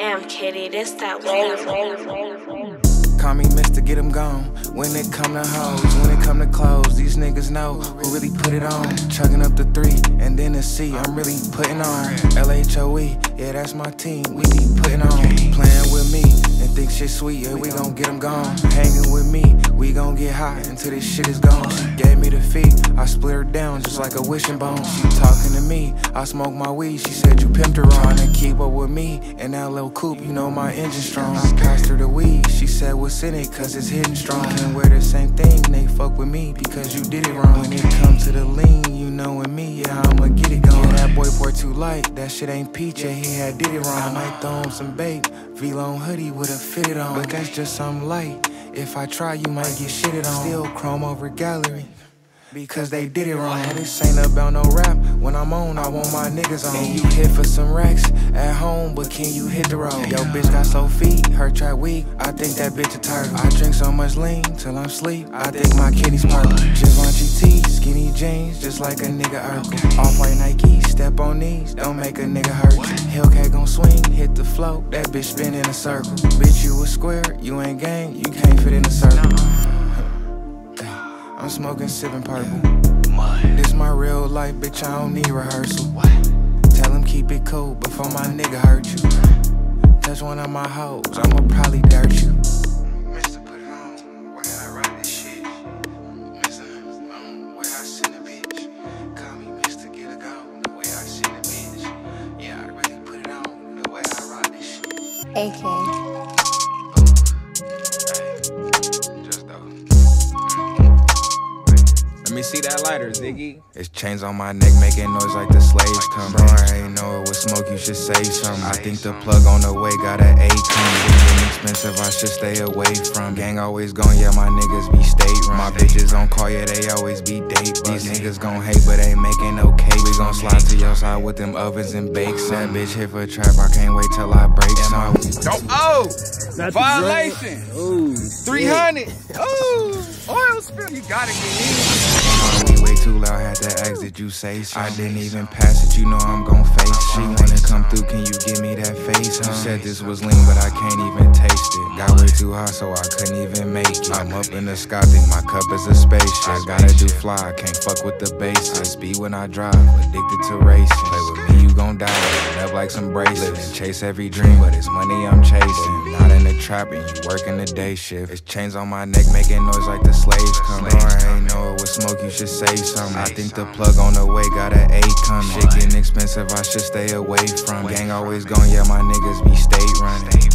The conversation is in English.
Damn, kitty, this that way. Call me Mister, get them gone. When it come to hoes, when it come to clothes, these niggas know who really put it on. Chugging up the three, and then the C, I'm really putting on. LHOE, yeah, that's my team, we be putting on. Playing with me, and think shit sweet, yeah, we gon' get them gone. Hanging with me, we gon' get high until this shit is gone. She gave me the like a wishing bone. She talking to me, I smoke my weed, she said you pimped her on. And keep up with me, and that little coupe, you know my engine strong. I passed her the weed, she said what's in it, cause it's hidden strong. Can't wear the same thing, they fuck with me because you did it wrong. When it comes to the lean, you knowin' me, yeah, I'ma get it gone. That boy pour too light, that shit ain't peach, yeah, he had did it wrong. I might throw him some bait, Vlone hoodie would've fitted on, but that's just something light. If I try, you might get shitted on. Still chrome over gallery. Because they did it wrong. This ain't about no rap. When I'm on, I want my niggas on. And you hit for some racks at home, but can you hit the road? Yo, bitch got so feet, her track weak. I think that bitch a turtle. I drink so much lean till I'm sleep. I think my kitty's purple. Givenchy T, skinny jeans, just like a nigga Urkel. Off white Nike, step on these, don't make a nigga hurt. Hellcat gon' swing, hit the flow, that bitch spin in a circle. Bitch, you a square, you ain't gang, you can't fit in a circle. I'm smoking, sipping purple. This my real life, bitch. I don't need rehearsal. Tell him keep it cool before my nigga hurt you. Touch one of my hoes, I'ma probably dirt you. Mister, me see that lighter, Ziggy. It's chains on my neck making noise like the slaves come. Bro, I ain't know it was smoke, you should say something. I think the plug on the way got an A come. Getting expensive, I should stay away from. Gang always gone, yeah, my niggas be state run. My bitches on call, yeah, they always be date. These niggas gon' hate, but ain't making no cake. We gon' slide to your side with them ovens and bakes. That bitch hit for a trap, I can't wait till I break some. Don't, oh! Violation! Ooh, 300! Oh! Oil spill, you gotta get in. Way too loud, had to ask, did you say so? I didn't even pass it, you know I'm gon' face it. She wanna come through, can you give me that face? You said this was lean, but I can't even taste it. Got way too hot, so I couldn't even make it. I'm up in the sky, think my cup is a spaceship. I gotta do fly, can't fuck with the basics. Speed when I drive, addicted to racing. Play with me, you gon' die. End up like some bracelets. and Chase every dream, but it's money I'm chasing. Not in the trap, and you working the day shift. It's chains on my neck, making noise like the slaves come. I ain't know it was should say something. I think the plug on the way got an A coming. Shit getting expensive, I should stay away from. Gang always gone, yeah, my niggas be state running.